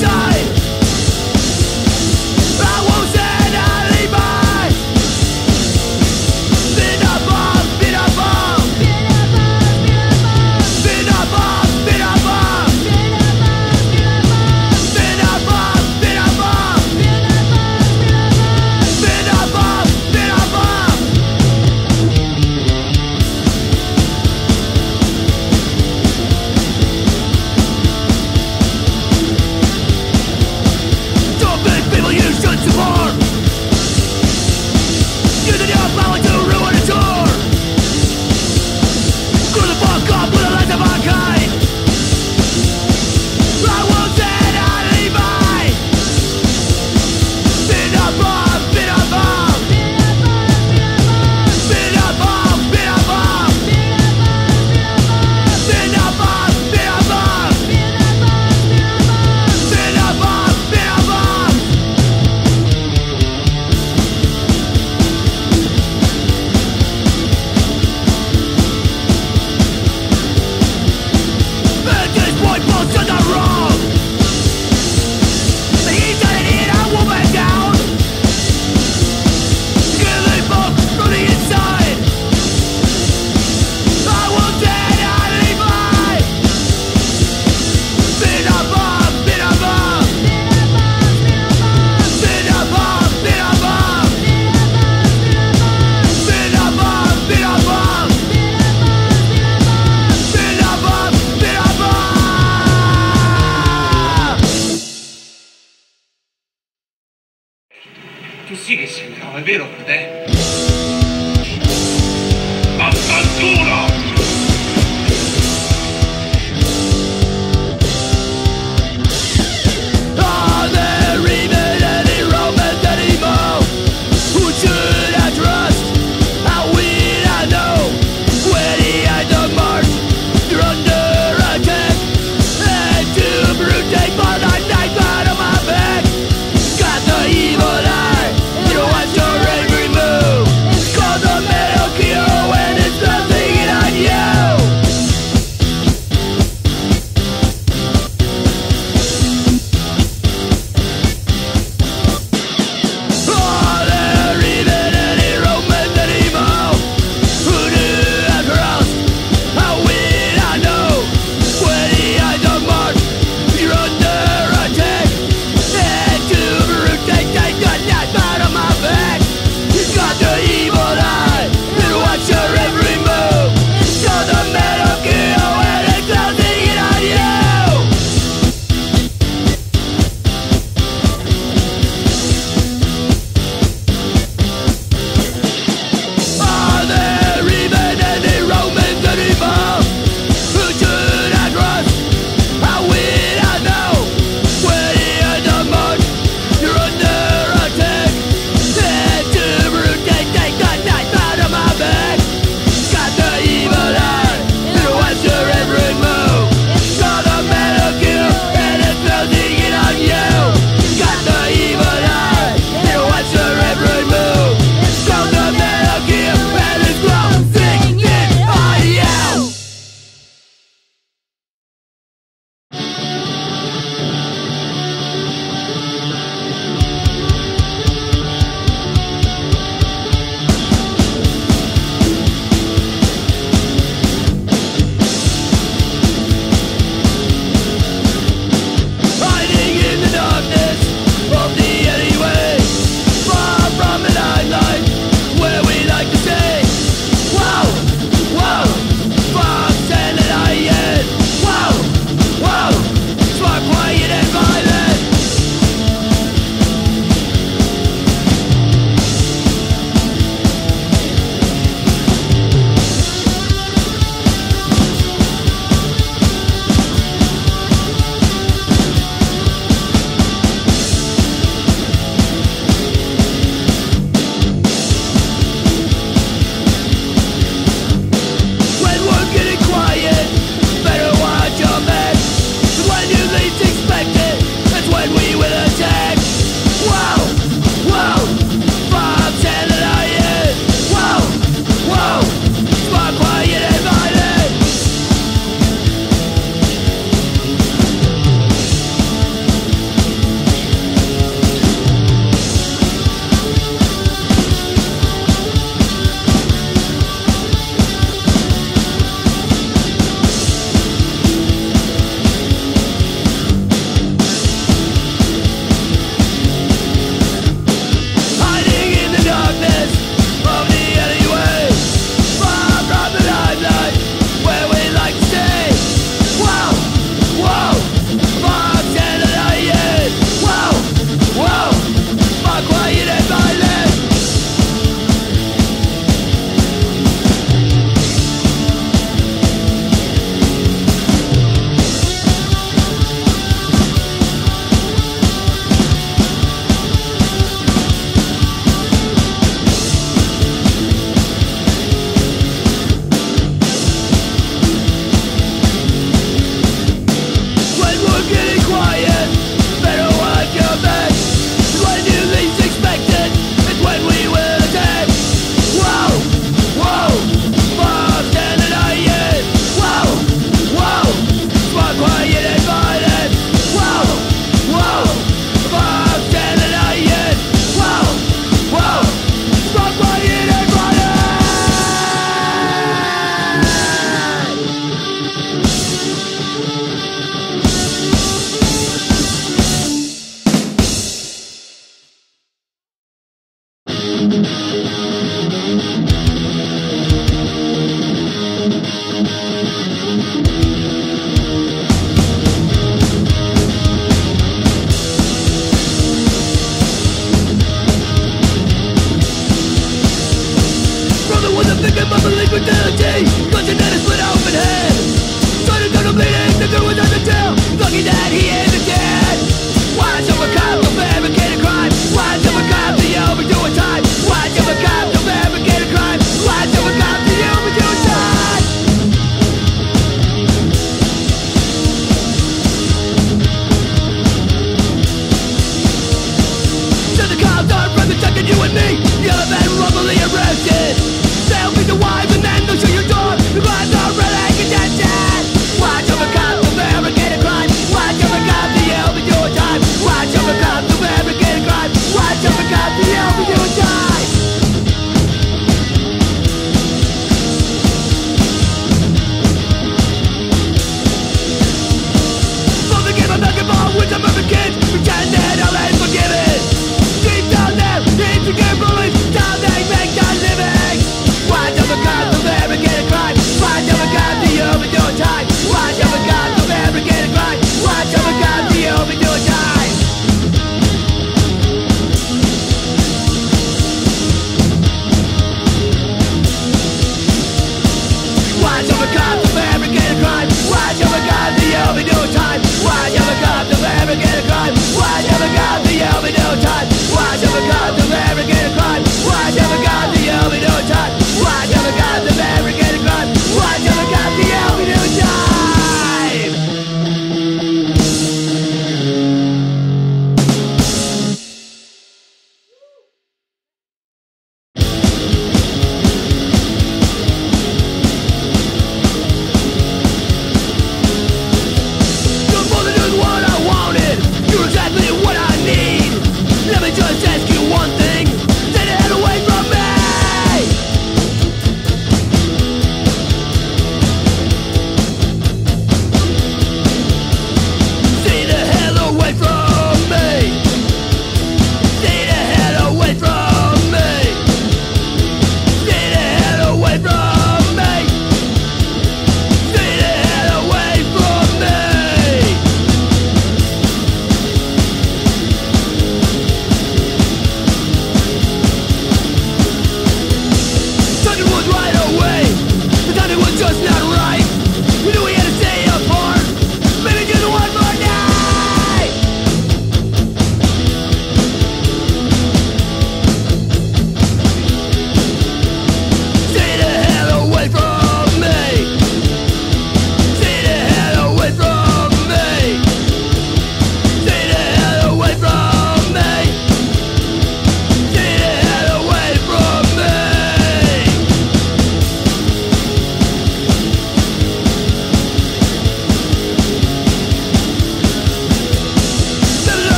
Got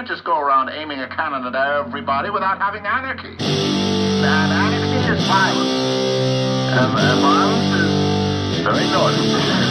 can't just go around aiming a cannon at everybody without having anarchy. And anarchy is violence. And, and violence is very noisy.